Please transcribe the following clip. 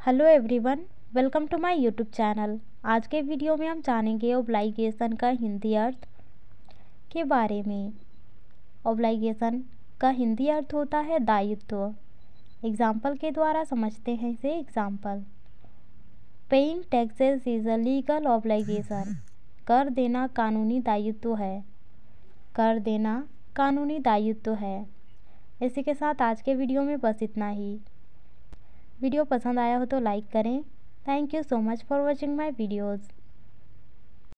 Hello everyone, welcome to my YouTube channel. आज के video में हम जानेंगे ओब्लाइगेशन का हिंदी अर्थ के बारे में। ओब्लाइगेशन का हिंदी अर्थ होता है दायित्व। एग्ज़ाम्पल के द्वारा समझते हैं इसे example paying taxes is a legal obligation कर देना कानूनी दायित्व है। कर देना कानूनी दायित्व है। इसी के साथ आज के वीडियो में बस इतना ही। वीडियो पसंद आया हो तो लाइक करें। Thank you so much for watching my videos